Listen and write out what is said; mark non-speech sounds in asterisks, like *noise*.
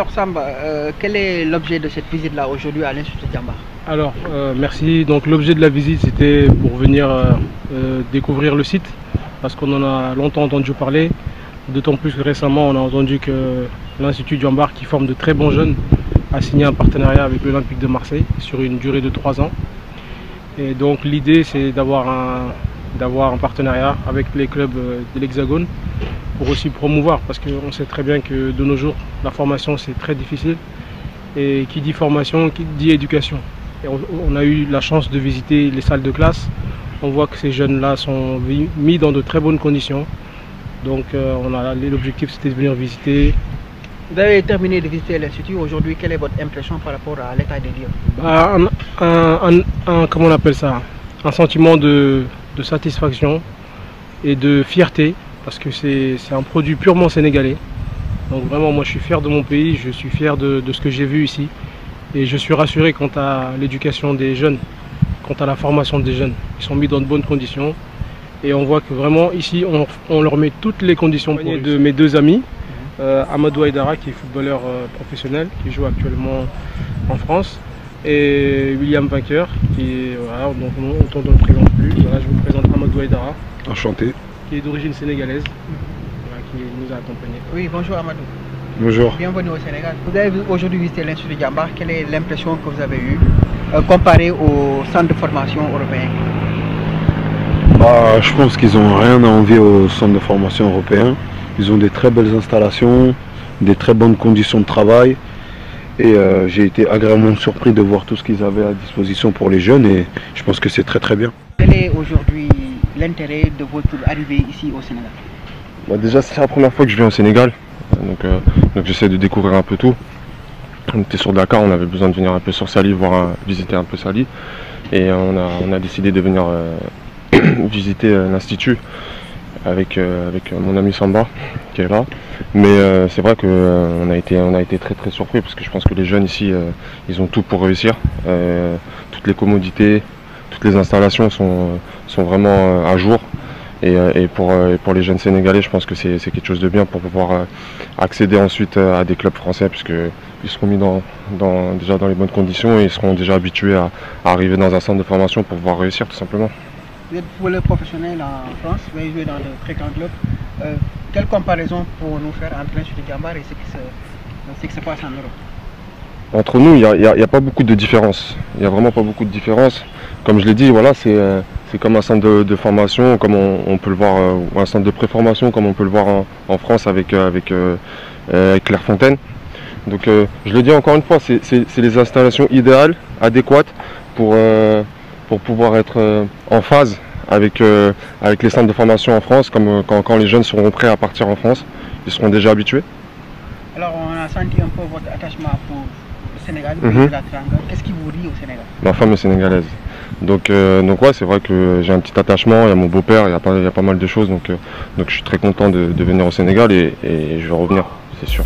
Alors Samba, euh, quel est l'objet de cette visite-là aujourd'hui à l'Institut Djamba Alors, euh, merci. Donc l'objet de la visite, c'était pour venir euh, découvrir le site, parce qu'on en a longtemps entendu parler. D'autant plus que récemment, on a entendu que l'Institut Djambar, qui forme de très bons jeunes, a signé un partenariat avec l'Olympique de Marseille sur une durée de trois ans. Et donc l'idée, c'est d'avoir un, d'avoir un partenariat avec les clubs euh, de l'Hexagone pour aussi promouvoir, parce qu'on sait très bien que de nos jours, la formation, c'est très difficile. Et qui dit formation, qui dit éducation. Et on, a eu la chance de visiter les salles de classe. On voit que ces jeunes-là sont mis dans de très bonnes conditions. Donc euh, on a l'objectif c'était de venir visiter. Vous avez terminé de visiter l'Institut. Aujourd'hui, quelle est votre impression par rapport à l'état des lieux? Bah, un, un- un- un- comment on appelle ça? Un sentiment de, de satisfaction et de fierté parce que c'est un produit purement sénégalais. Donc vraiment moi je suis fier de mon pays, je suis fier de, de ce que j'ai vu ici et je suis rassuré quant à l'éducation des jeunes, quant à la formation des jeunes. Ils sont mis dans de bonnes conditions et on voit que vraiment ici on, on leur met toutes les conditions pour de mes deux amis. Euh, Amadou Aïdara qui est footballeur euh, professionnel, qui joue actuellement en France, et William Vainqueur qui est, voilà, donc on on ne le présente plus. Voilà, je vous présente Amadou Aïdara Enchanté. qui est d'origine sénégalaise, voilà, qui nous a accompagnés. Oui, bonjour Amadou. Bonjour. Bienvenue au Sénégal. Vous avez aujourd'hui visité l'Institut Djamba. Quelle est l'impression que vous avez eue euh, comparée au centre de formation européen? Bah, je pense qu'ils n'ont rien à envier au centre de formation européen. Ils ont des très belles installations, des très bonnes conditions de travail. Et euh, j'ai été agréablement surpris de voir tout ce qu'ils avaient à disposition pour les jeunes et je pense que c'est très très bien. Quel est aujourd'hui l'intérêt de votre arrivée ici au Sénégal? Bah, déjà, c'est la première fois que je viens au Sénégal, Euh, donc, euh, donc j'essaie de découvrir un peu tout. On était sur Dakar, on avait besoin de venir un peu sur Sali, voir un- visiter un peu Sali, et euh, on a, on a décidé de venir euh, *clears throat* visiter euh, l'institut avec, euh, avec euh, mon ami Samba qui est là. Mais euh, c'est vrai qu'on a été, on a été très très surpris parce que je pense que les jeunes ici, ils ont tout pour réussir. Toutes les commodités, toutes les installations sont, sont vraiment à jour. Et, et pour, pour les jeunes Sénégalais, je pense que c'est quelque chose de bien pour pouvoir accéder ensuite à des clubs français, puisque ils seront mis dans, dans- déjà dans les bonnes conditions et ils seront déjà habitués à arriver dans un centre de formation pour pouvoir réussir tout simplement. Vous êtes footballeur professionnel en France, vous avez joué dans de très grands clubs. Euh, quelle comparaison pour nous faire entre l'Institut Djamba et ce qui, se, ce qui se passe en Europe? Entre nous, il n'y a, pas beaucoup de différence. Il n'y a vraiment pas beaucoup de différence. Comme je l'ai dit, voilà, c'est euh, comme un centre de, formation, comme on, peut le voir, euh, un centre de préformation, comme on peut le voir en, France avec, avec, avec Clairefontaine. Donc je le dis encore une fois, c'est les installations idéales, adéquates pour, pour pouvoir être euh, en phase avec, euh, avec les centres de formation en France, comme euh, quand, quand les jeunes seront prêts à partir en France, ils seront déjà habitués. Alors on a senti un peu votre attachement pour le Sénégal, Mhm. Qu'est-ce qui vous lie au Sénégal? Ma femme est sénégalaise. Donc, euh, donc ouais, c'est vrai que j'ai un petit attachement, il y a mon beau-père, il y a pas, il y a pas mal de choses, donc, euh, donc je suis très content de, de venir au Sénégal et, et je vais revenir, c'est sûr.